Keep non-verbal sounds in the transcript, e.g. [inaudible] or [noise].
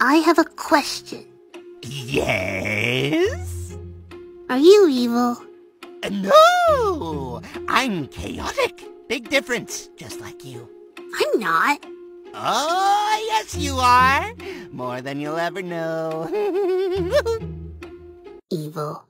I have a question. Yes? Are you evil? Uh, no! I'm chaotic. Big difference, just like you. I'm not. Oh, yes you are. More than you'll ever know. [laughs] Evil.